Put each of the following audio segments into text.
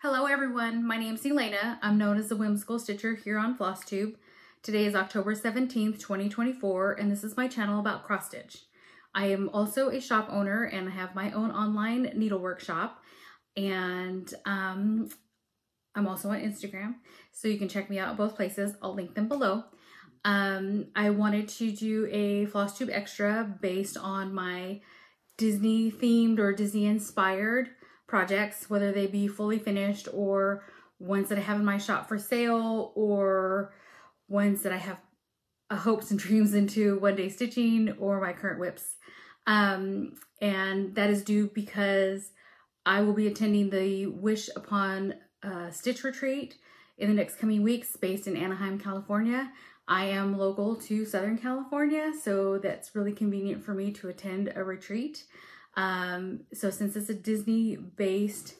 Hello everyone, my name's Elena. I'm known as the Whimsical Stitcher here on FlossTube. Today is October 17th, 2024, and this is my channel about cross stitch. I am also a shop owner and I have my own online needlework shop and um, I'm also on Instagram, so you can check me out both places. I'll link them below. Um, I wanted to do a FlossTube Extra based on my Disney themed or Disney inspired projects, whether they be fully finished or ones that I have in my shop for sale or ones that I have uh, hopes and dreams into one day stitching or my current WIPs. Um, and that is due because I will be attending the Wish Upon uh, Stitch Retreat in the next coming weeks based in Anaheim, California. I am local to Southern California, so that's really convenient for me to attend a retreat. Um, so since it's a Disney-based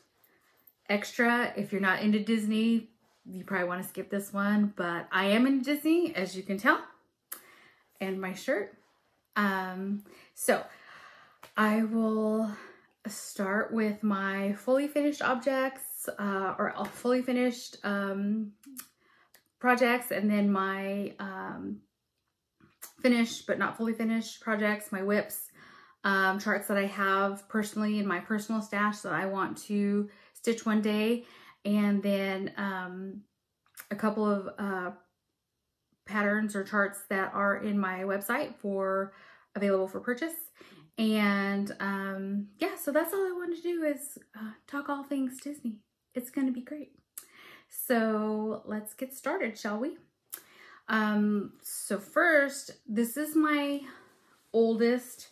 extra, if you're not into Disney, you probably want to skip this one, but I am into Disney, as you can tell, and my shirt. Um, so I will start with my fully finished objects, uh, or fully finished um, projects and then my um, finished but not fully finished projects, my WIPs, um, charts that I have personally in my personal stash that I want to stitch one day, and then um, a couple of uh, patterns or charts that are in my website for available for purchase. And um, yeah, so that's all I wanted to do is uh, talk all things Disney. It's going to be great. So let's get started, shall we? Um, so first, this is my oldest,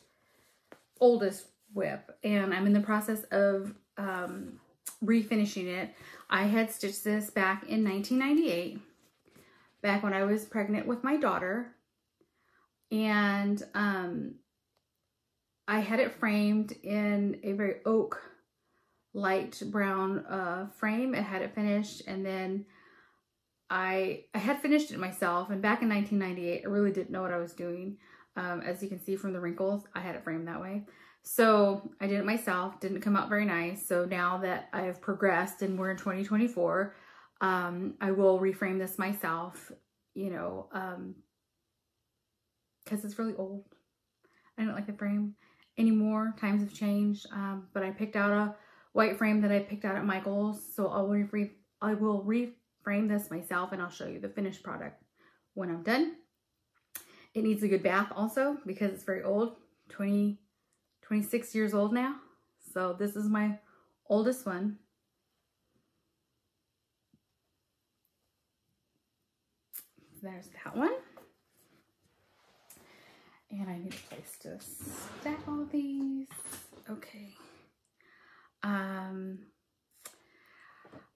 oldest WIP and I'm in the process of um, refinishing it. I had stitched this back in 1998, back when I was pregnant with my daughter, and um, I had it framed in a very oak light brown uh, frame. It had it finished and then I, I had finished it myself and back in 1998 I really didn't know what I was doing. Um, as you can see from the wrinkles, I had it framed that way. So I did it myself, didn't come out very nice. So now that I've progressed and we're in 2024, um, I will reframe this myself, you know, um, cause it's really old. I don't like the frame anymore. Times have changed. Um, but I picked out a white frame that I picked out at Michael's. So I'll re I will reframe this myself and I'll show you the finished product when I'm done. It needs a good bath also because it's very old, 20, 26 years old now. So this is my oldest one. There's that one. And I need a place to stack all these. Okay. Um,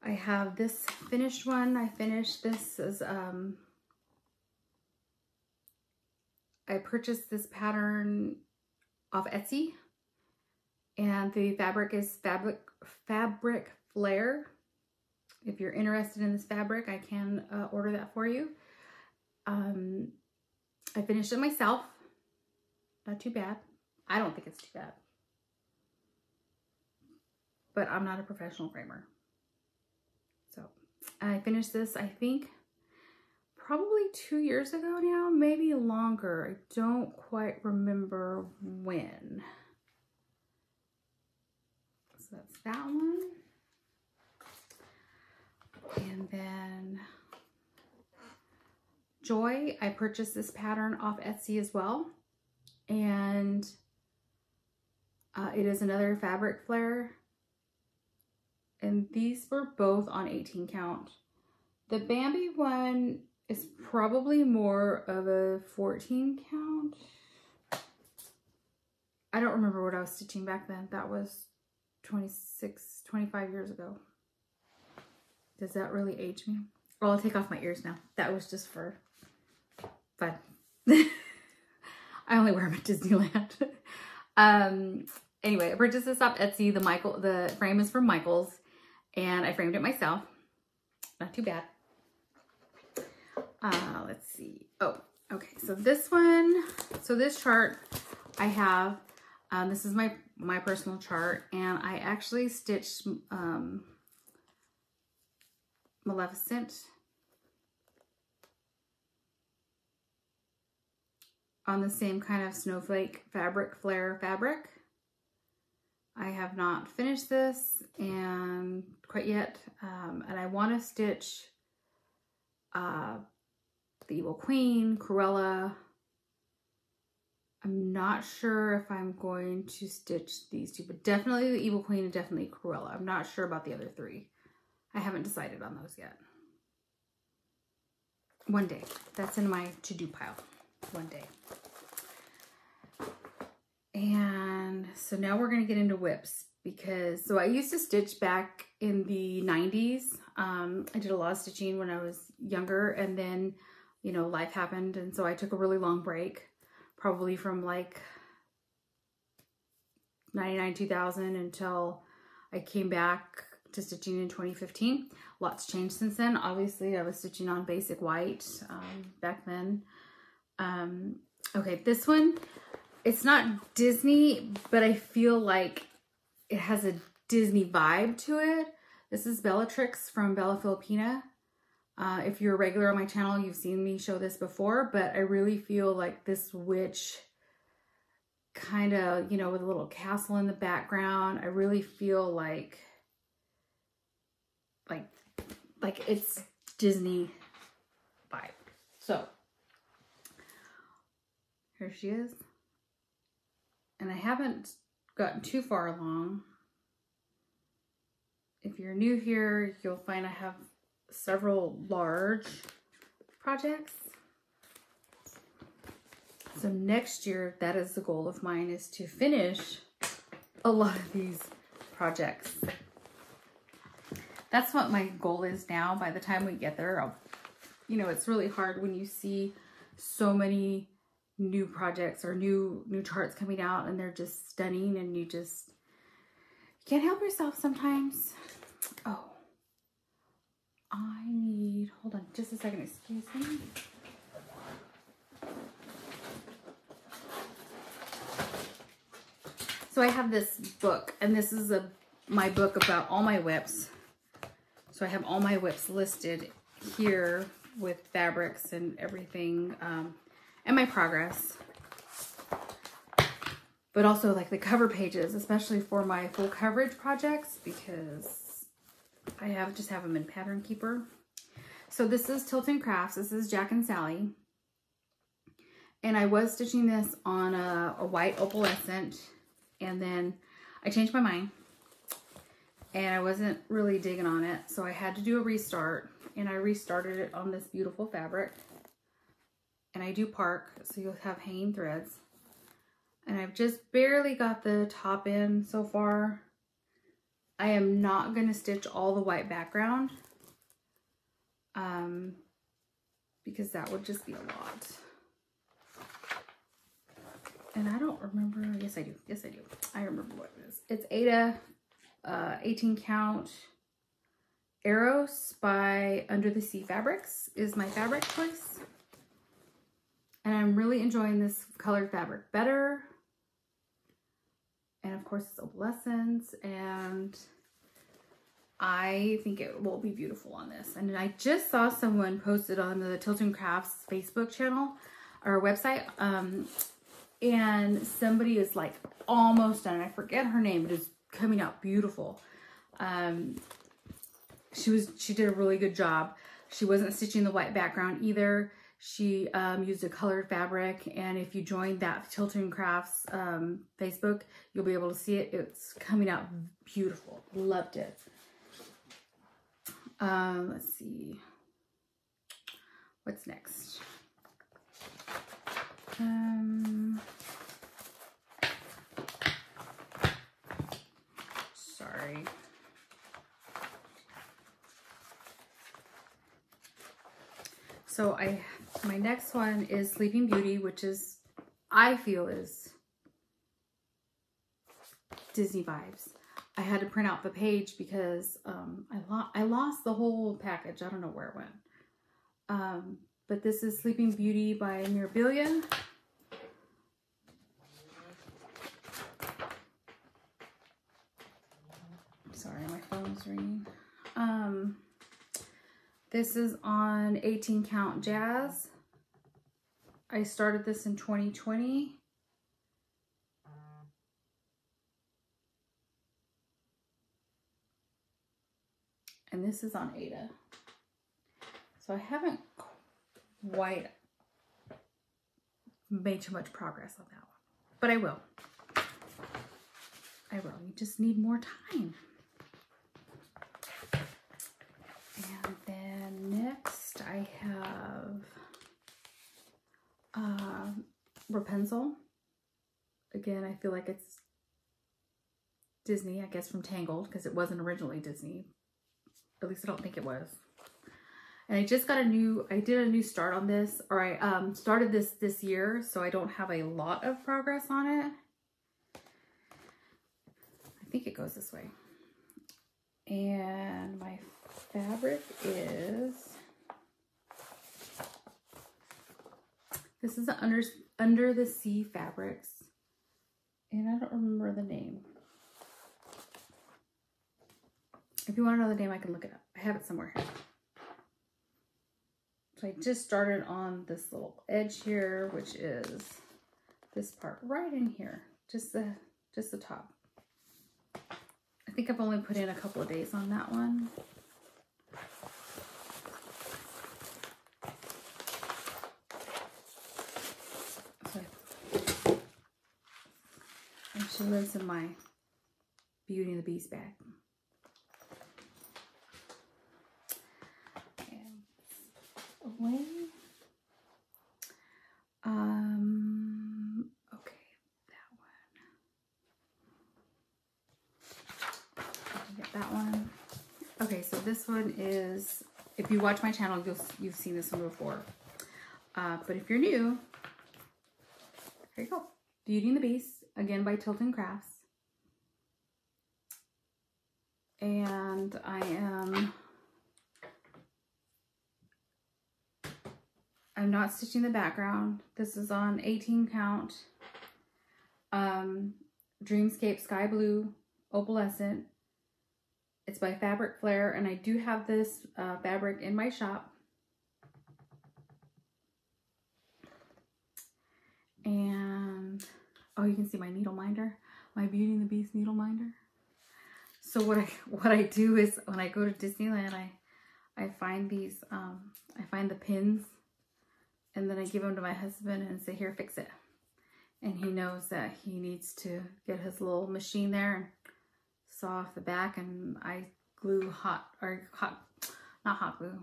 I have this finished one. I finished this as, um, I purchased this pattern off Etsy and the fabric is fabric Fabric Flair. If you're interested in this fabric, I can uh, order that for you. Um, I finished it myself. Not too bad. I don't think it's too bad but I'm not a professional framer. So I finished this, I think, probably two years ago now, maybe longer. I don't quite remember when. So that's that one. And then Joy, I purchased this pattern off Etsy as well. And uh, it is another Fabric Flair and these were both on 18 count. The Bambi one is probably more of a 14 count. I don't remember what I was stitching back then. That was 26, 25 years ago. Does that really age me? Oh, I'll take off my ears now. That was just for fun. I only wear them at Disneyland. um, anyway, I purchased this off Etsy. The Michael, the frame is from Michaels and I framed it myself. Not too bad. Uh, let's see. Oh, okay. So this one, so this chart I have, um, this is my, my personal chart and I actually stitched, um, Maleficent. On the same kind of snowflake fabric, Flair fabric. I have not finished this and quite yet. Um, and I want to stitch uh, the Evil Queen, Cruella. I'm not sure if I'm going to stitch these two, but definitely the Evil Queen and definitely Cruella. I'm not sure about the other three. I haven't decided on those yet. One day. That's in my to-do pile. One day. And so now we're going to get into WIPs because, so I used to stitch back in the 90s. Um, I did a lot of stitching when I was younger and then, you know, life happened. And so I took a really long break, probably from like 99, 2000 until I came back to stitching in 2015. Lots changed since then. Obviously, I was stitching on basic white um, back then. Um, okay, this one, it's not Disney, but I feel like it has a Disney vibe to it. This is Bellatrix from Bella Filipina. Uh, if you're a regular on my channel, you've seen me show this before, but I really feel like this witch kind of, you know, with a little castle in the background. I really feel like, like, like it's Disney vibe. So, here she is. And I haven't gotten too far along. If you're new here, you'll find I have several large projects. So next year, that is the goal of mine, is to finish a lot of these projects. That's what my goal is now. By the time we get there, I'll, you know, it's really hard when you see so many new projects or new new charts coming out and they're just stunning and you just can't help yourself sometimes. I need, hold on just a second, excuse me. So I have this book and this is a my book about all my WIPs. So I have all my whips listed here with fabrics and everything um, and my progress. But also like the cover pages, especially for my full coverage projects because I have just have them in Pattern Keeper. So this is Tilton Crafts. This is Jack and Sally. And I was stitching this on a, a white opalescent and then I changed my mind and I wasn't really digging on it. So I had to do a restart and I restarted it on this beautiful fabric. And I do park, so you'll have hanging threads. And I've just barely got the top in so far. I am not going to stitch all the white background um, because that would just be a lot. And I don't remember. Yes, I do. Yes, I do. I remember what it is. It's Aida uh, 18 count Eros by Under the Sea Fabrics is my fabric choice. And I'm really enjoying this colored fabric better. And of course it's opalescence and I think it will be beautiful on this. And I just saw someone posted on the Tilton Crafts Facebook channel or website. Um, and somebody is like almost done. I forget her name, but it's coming out beautiful. Um, she was she did a really good job. She wasn't stitching the white background either. She um, used a colored fabric, and if you join that Tilton Crafts um, Facebook, you'll be able to see it. It's coming out beautiful. Loved it. Um, let's see. What's next? Um, sorry. So I, my next one is Sleeping Beauty, which is, I feel is Disney vibes. I had to print out the page because um, I, lo I lost the whole package. I don't know where it went. Um, but this is Sleeping Beauty by Mirabilia. Sorry, my phone's ringing. Um, This is on 18 count jazz. I started this in 2020. And this is on Aida. So I haven't quite made too much progress on that one, but I will. I will. You just need more time. And then next I have uh, Rapunzel. Again, I feel like it's Disney, I guess from Tangled, because it wasn't originally Disney. At least I don't think it was. And I just got a new, I did a new start on this, or I um, started this this year, so I don't have a lot of progress on it. I think it goes this way. And my fabric is, this is under, under the Sea Fabrics. And I don't remember the name. If you want to know the name, I can look it up. I have it somewhere. So I just started on this little edge here, which is this part right in here, just the, just the top. I think I've only put in a couple of days on that one. So and she lives in my Beauty and the Beast bag. away. Um, okay, that one. Get that one. Okay, so this one is, if you watch my channel, you'll, you've seen this one before. Uh, but if you're new, here you go. Beauty and the Beast, again by Tilton Crafts. And I am I'm not stitching the background. This is on 18 count. Um, Dreamscape Sky Blue Opalescent. It's by Fabric Flair, and I do have this uh, fabric in my shop. And, oh, you can see my needle minder, my Beauty and the Beast needle minder. So what I what I do is when I go to Disneyland, I I find these, um, I find the pins and then I give them to my husband and say, here, fix it. And he knows that he needs to get his little machine there and saw off the back and I glue hot, or hot, not hot glue.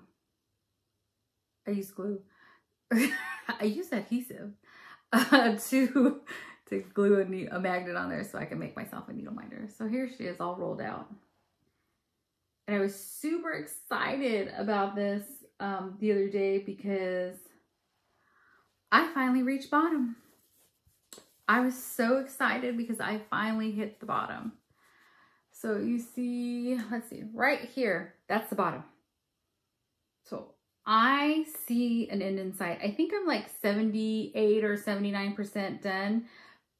I use glue. I use adhesive uh, to to glue a, a magnet on there so I can make myself a needle minder. So here she is all rolled out. And I was super excited about this um, the other day because I finally reached bottom. I was so excited because I finally hit the bottom. So you see, let's see, right here, that's the bottom. So I see an end in sight. I think I'm like 78 or 79% done,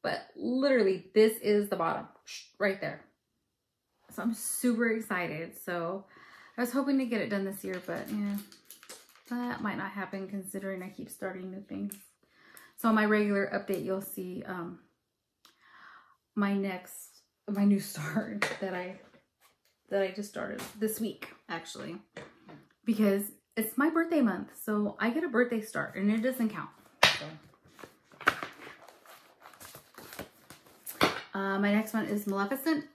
but literally this is the bottom right there. So I'm super excited. So I was hoping to get it done this year, but yeah, that might not happen considering I keep starting new things. So on my regular update, you'll see um, my next, my new start that I, that I just started this week, actually, because it's my birthday month. So I get a birthday start and it doesn't count. Uh, my next one is Maleficent.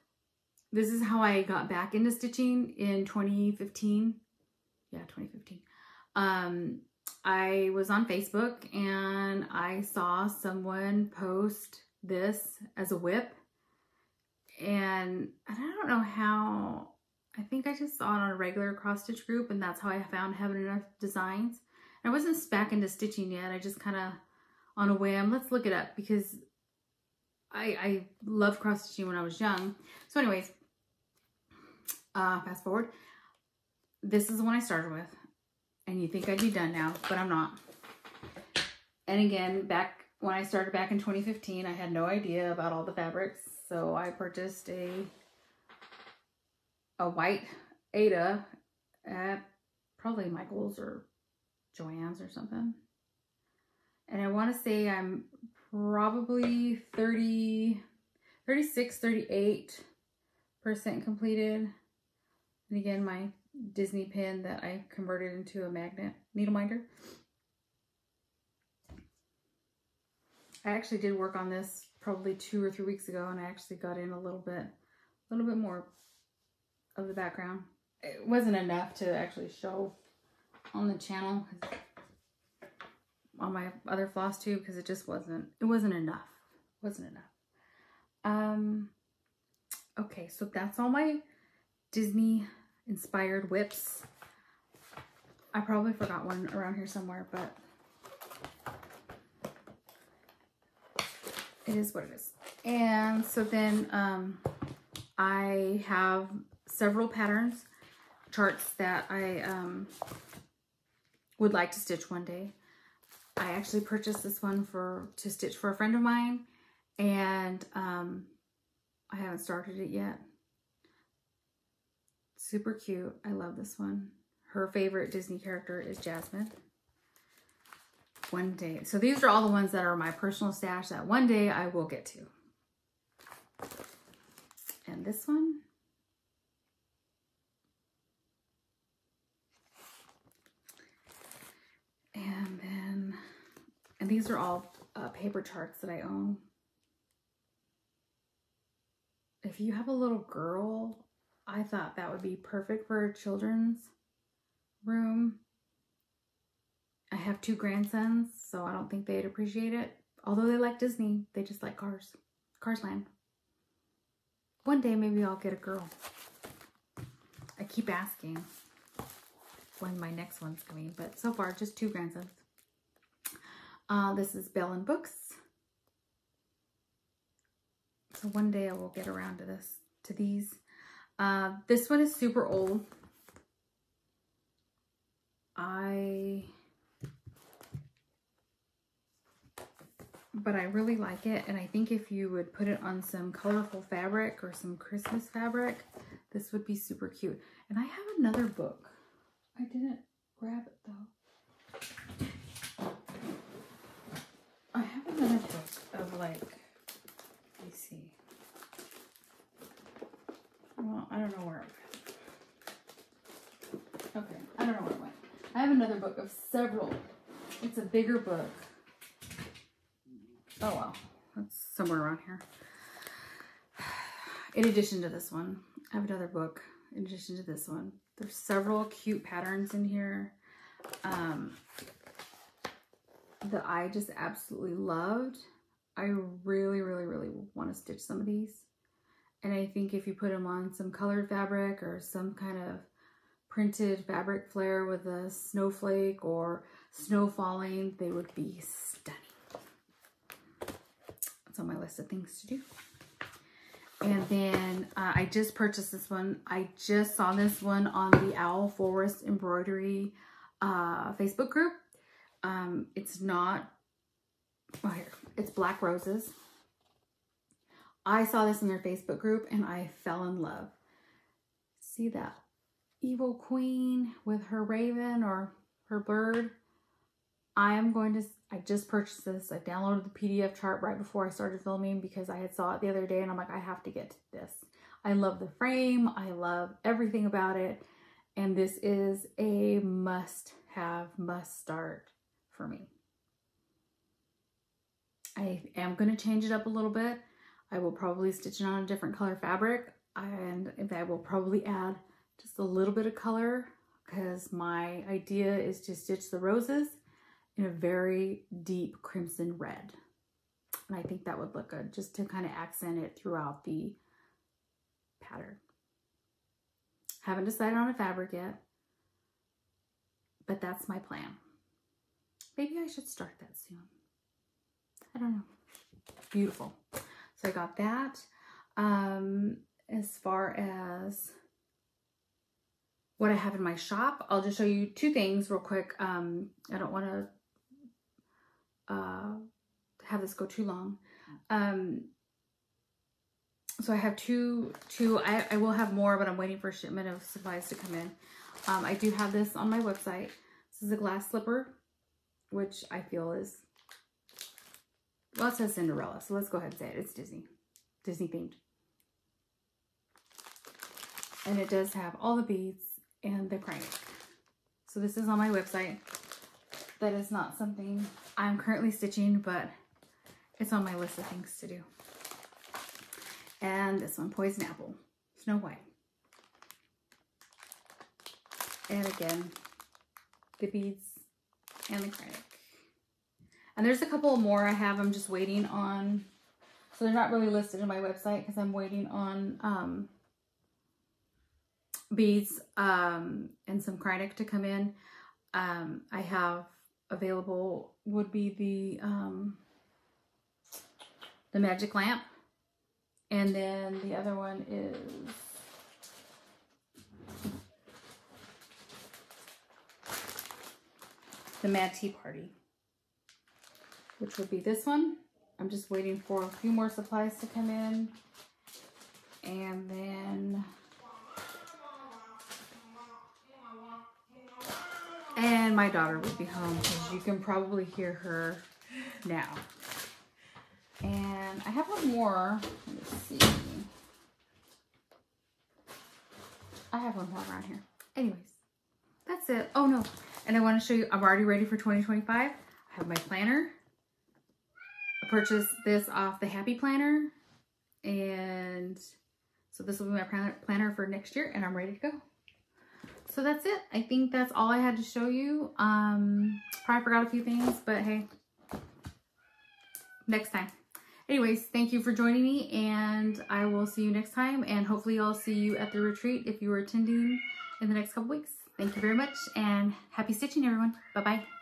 This is how I got back into stitching in 2015. Yeah, 2015. Um, I was on Facebook and I saw someone post this as a WIP. And, and I don't know how, I think I just saw it on a regular cross stitch group and that's how I found Heaven and Earth Designs. I wasn't back into stitching yet. I just kind of on a whim, let's look it up because I, I cross stitching when I was young. So anyways, uh, fast forward. This is the one I started with and you think I'd be done now, but I'm not. And again, back when I started back in 2015, I had no idea about all the fabrics. So I purchased a, a white Aida at probably Michael's or Joann's or something. And I want to say I'm probably 30, 36, 38% completed. And again, my Disney pin that I converted into a magnet needle minder. I actually did work on this probably two or three weeks ago and I actually got in a little bit, a little bit more of the background. It wasn't enough to actually show on the channel on my other floss tube because it just wasn't, it wasn't enough. It wasn't enough. Um, okay, so that's all my Disney inspired WIPs. I probably forgot one around here somewhere, but it is what it is. And so then um, I have several patterns, charts that I um, would like to stitch one day. I actually purchased this one for to stitch for a friend of mine and um, I haven't started it yet. Super cute. I love this one. Her favorite Disney character is Jasmine. One day. So these are all the ones that are my personal stash that one day I will get to. And this one. And then, and these are all uh, paper charts that I own. If you have a little girl I thought that would be perfect for a children's room. I have two grandsons, so I don't think they'd appreciate it. Although they like Disney, they just like Cars. Cars Land. One day maybe I'll get a girl. I keep asking when my next one's coming, but so far just two grandsons. Uh, this is Bell and Books. So one day I will get around to this, to these. Uh, this one is super old. I, but I really like it. And I think if you would put it on some colorful fabric or some Christmas fabric, this would be super cute. And I have another book. I didn't grab it though. Book of like, let me see. Well, I don't know where it went. Okay, I don't know where it went. I have another book of several. It's a bigger book. Oh well, that's somewhere around here. In addition to this one, I have another book in addition to this one. There's several cute patterns in here um, that I just absolutely loved. I really, really, really want to stitch some of these. And I think if you put them on some colored fabric or some kind of printed Fabric Flair with a snowflake or snow falling, they would be stunning. That's on my list of things to do. And then uh, I just purchased this one. I just saw this one on the Owl Forest Embroidery uh, Facebook group. Um, it's not, oh here, it's Black Roses. I saw this in their Facebook group and I fell in love. See that evil queen with her raven or her bird? I am going to, I just purchased this. I downloaded the PDF chart right before I started filming because I had saw it the other day and I'm like, I have to get this. I love the frame. I love everything about it. And this is a must have, must start for me. I am going to change it up a little bit. I will probably stitch it on a different color fabric and I will probably add just a little bit of color because my idea is to stitch the roses in a very deep crimson red. And I think that would look good just to kind of accent it throughout the pattern. Haven't decided on a fabric yet, but that's my plan. Maybe I should start that soon. I don't know. Beautiful. So I got that. Um, as far as what I have in my shop, I'll just show you two things real quick. Um, I don't want to uh, have this go too long. Um, so I have two, two, I, I will have more, but I'm waiting for shipment of supplies to come in. Um, I do have this on my website. This is a glass slipper, which I feel is, well, it says Cinderella, so let's go ahead and say it. It's Disney, Disney themed. And it does have all the beads and the Kreinik. So this is on my website. That is not something I'm currently stitching, but it's on my list of things to do. And this one, Poison Apple, Snow White. And again, the beads and the Kreinik. And there's a couple more I have. I'm just waiting on. So they're not really listed in my website because I'm waiting on um, beads um, and some Kreinik to come in. Um, I have available would be the um, the magic lamp, and then the other one is the Mad Tea Party, which would be this one. I'm just waiting for a few more supplies to come in. And then... And my daughter would be home because you can probably hear her now. And I have one more. Let's see. I have one more around here. Anyways, that's it. Oh no, and I want to show you, I'm already ready for 2025. I have my planner. I purchased this off the Happy Planner. And so this will be my planner for next year and I'm ready to go. So that's it. I think that's all I had to show you. Um, probably forgot a few things, but hey, next time. Anyways, thank you for joining me and I will see you next time. And hopefully I'll see you at the retreat if you are attending in the next couple weeks. Thank you very much and happy stitching everyone. Bye-bye.